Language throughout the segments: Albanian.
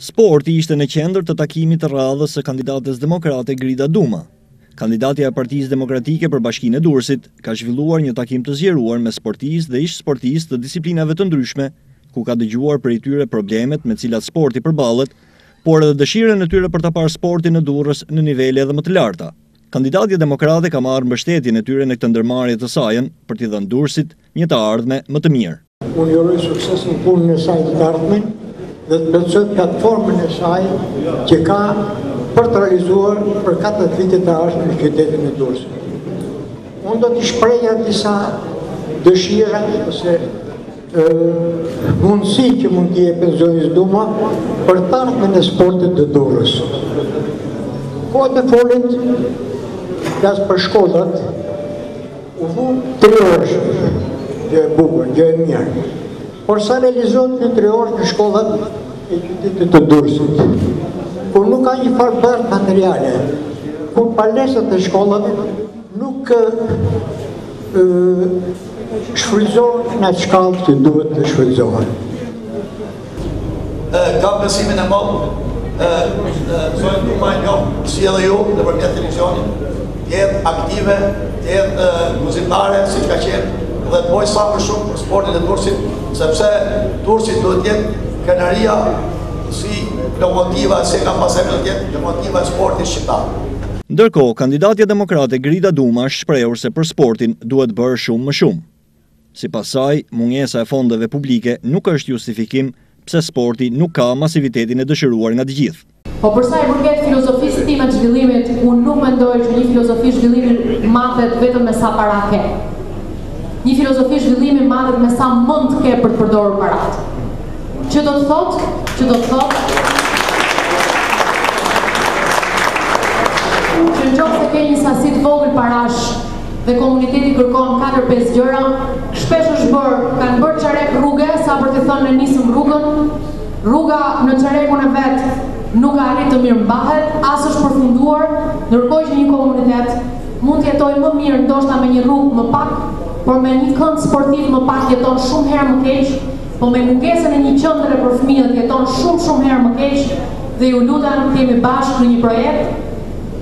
Sporti ishte në qendër të takimit të radhës së kandidates demokrate Grida Duma. Kandidatja e Partisë Demokratike për Bashkinë e Durrësit ka zhvilluar një takim të zgjeruar me sportistë dhe ish-sportistë të disiplinave të ndryshme, ku ka dëgjuar prej tyre problemet me të cilat sporti përballet, por edhe dëshirën e tyre për ta parë sportin në Durrës në nivele edhe më të larta. Kandidatja demokrate ka marrë mbështetjen e tyre në këtë ndërmarrje të sajën për t'i dhënë Durrësit një të ardhme më të mirë. Unë i uroj sukses në punën e saj të ardhme dhe të plotësojë platformën e saj që ka për të realizuar për 4 vite të ardhshme në qytetin e Durrësit. Unë do të shprehja disa dëshira ose mundësi që mund t'i jepen zonjës Duma për të ardhmen e sportit të Durrës. Kohët e fundit, flas për shkollat, Tri orë, është gjë e bukur, gjë e mirë. Por sa realizohen tri orë në shkollat e qytetit të Durrësit, kur nuk ka një farë baze materiale, kur palestrat e shkollave nuk shfrytëzohen në atë shkallë që duhet të shfrytëzohen. Kam besimin e madh në zonjën Duma, e njoh si edhe ju nëpërmjet televizionit, të jetë aktive, të jetë guzimtare siç ka qenë dhe të bëjë sa më shumë për sportin e Durrësit, sepse Durrësi duhet të jetë krenaria, si lokomotiva siç e kemi pas edhe do të jetë lokomotiva e sportit shqiptar. Ndërkohë, kandidatja demokrate Grida Duma është shprehur se për sportin duhet bërë shumë më shumë. Sipas saj, mungesa e fondeve publike nuk është justifikim pse sporti nuk ka masivitetin e dëshiruar nga të gjithë. Po për sa i përket filozofisë time të zhvillimit, unë nuk mendoj që një filozofi zhvillimi matet vetëm me sa para ke. Një filozofi zhvillimi matet me sa mundësi ke për të përdorur paratë. Që do të thotë, që do të thotë, që në qoftë se ke një sasi të vogël parash dhe komuniteti kërkon katër pesë gjëra, shpesh është bërë, kanë bërë çerek rruge, sa për të thënë ne nisëm rrugën, rruga në çerekun e vet nuk arrin të mirëmbahet, as është përfunduar, ndërkohë që një komunitet mund të jetojë më mirë ndoshta me një rrugë më pak, por me një kënd sportiv më pak jeton shumë herë më keq, po me mungesën e një qendre për fëmijët jeton shumë shumë herë më keq dhe ju lutem t'i kemi bashkë në një projekt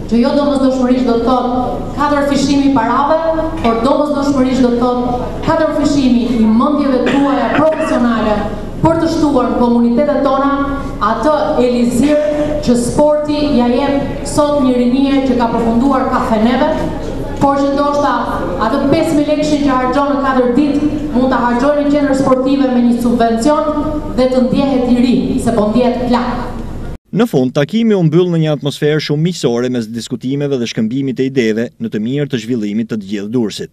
Që jo domosdoshmërisht do të thotë katërfishimi i parave, por domosdoshmërisht do të thotë katërfishimi i mendjeve tuaja profesionale për të shtuar në komunitetet tona atë eliksir që sporti ia jep sot një rinie që ka përfunduar kafeneve, por që ndoshta atë pesëmijëlekëshin që harxhon në katër ditë mund ta harxhojë në qendër sportive me një subvencion dhe të ndjehet i ri, se po ndjehet plak. Në fund, takimi u mbyll në një atmosferë shumë miqësore mes diskutimeve dhe shkëmbimit të ideve në të mirë të zhvillimit të të gjithë Durrësit.